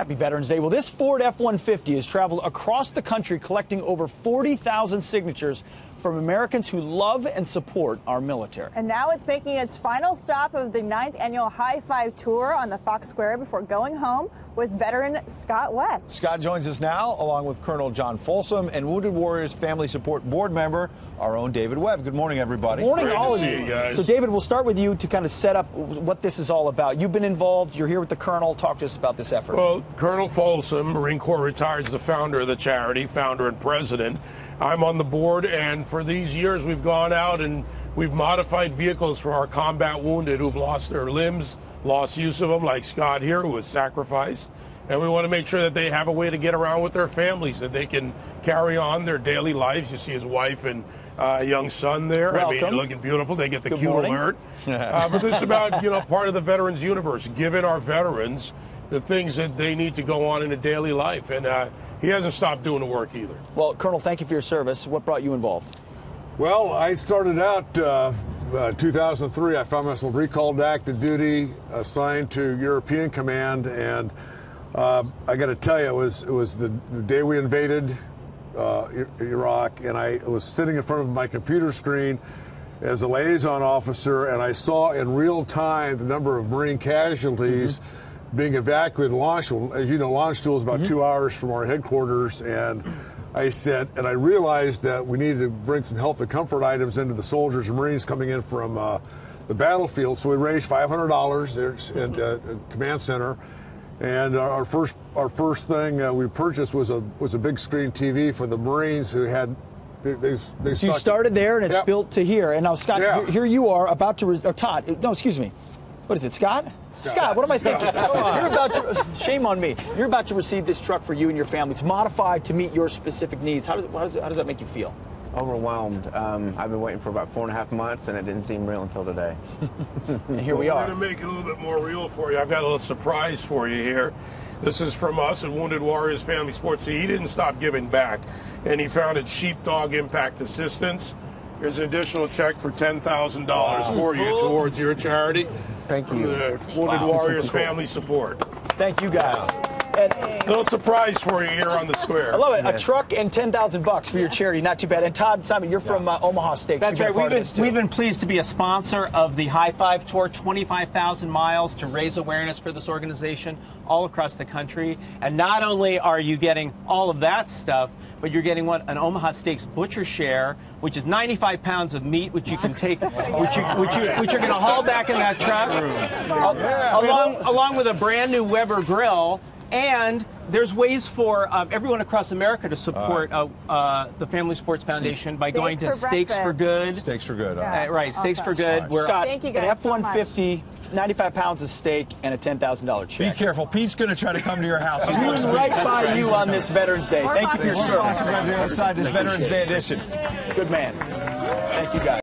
Happy Veterans Day. Well, this Ford F 150 has traveled across the country collecting over 40,000 signatures from Americans who love and support our military. And now it's making its final stop of the ninth annual High Five Tour on the Fox Square before going home with veteran Scott West. Scott joins us now, along with Colonel John Folsom and Wounded Warriors Family Support Board member, our own David Webb. Good morning, everybody. Good morning, Great all to of see you. you guys. So, David, we'll start with you to kind of set up what this is all about. You've been involved. You're here with the Colonel. Talk to us about this effort. Well, Colonel Folsom, Marine Corps retired, is the founder of the charity, founder and president. I'm on the board, and for these years, we've gone out and we've modified vehicles for our combat wounded who've lost their limbs, lost use of them, like Scott here, who was sacrificed. And we want to make sure that they have a way to get around with their families, that they can carry on their daily lives. You see his wife and uh, young son there. I mean, Welcome. looking beautiful. They get the Good cute morning. alert. uh, but this is about, you know, part of the veterans universe, giving our veterans the things that they need to go on in a daily life. And uh, he hasn't stopped doing the work either. Well, Colonel, thank you for your service. What brought you involved? Well, I started out uh, uh, 2003. I found myself recalled to active duty, assigned to European Command, and uh, I got to tell you, it was it was the, the day we invaded uh, Iraq, and I was sitting in front of my computer screen as a liaison officer, and I saw in real time the number of Marine casualties. Being evacuated, Landstuhl. As you know, Landstuhl is about two hours from our headquarters, and I said, and I realized that we needed to bring some health and comfort items into the soldiers and Marines coming in from uh, the battlefield. So we raised $500 there at uh, Command Center, and our first our first thing uh, we purchased was a was a big screen TV for the Marines who had they they, they So you started there, and it's Yep. built to here. And now, Scott, Yeah. here, here you are about to, re- or Todd, no, excuse me. What is it, Scott? Scott, what am I thinking? You're about to, shame on me. You're about to receive this truck for you and your family. It's modified to meet your specific needs. How does, how does, how does that make you feel? overwhelmed. Um, I've been waiting for about four and a half months, and it didn't seem real until today. And here we We're are. going to make it a little bit more real for you. I've got a little surprise for you here. This is from us at Wounded Warriors Family Support. He didn't stop giving back, and he founded Sheepdog Impact Assistance. Here's an additional check for $10,000 for you towards your charity. Thank you. The Wounded Wow. Warriors Family Support. Thank you guys. And Little surprise for you here on the square. I love it. A truck and 10,000 bucks for your charity. Not too bad. And Todd, Simon, you're from uh, Omaha Steaks. That's right. been a part We've been, of this, too. we've been pleased to be a sponsor of the High Five Tour, 25,000 miles to raise awareness for this organization all across the country. And not only are you getting all of that stuff, but you're getting what an Omaha Steaks butcher share, which is 95 pounds of meat, which you can take, which you, which you, which you're going to haul back in that truck, Al- along along with a brand new Weber grill. And there's ways for um, everyone across America to support uh, uh, the Family Support Foundation by going to for Steaks for. Good. Steaks for good. huh? Yeah. Uh, right, Steaks for Awesome. Good. We're Scott, Thank you an guys so F-150, 95 pounds of steak, and a $10,000 check. Be careful. Pete's going to try to come to your house. He's Doing right by you on this Veterans Day. Thank you for your We're service. on the other side this Veterans Day edition. Good man. Thank you, guys.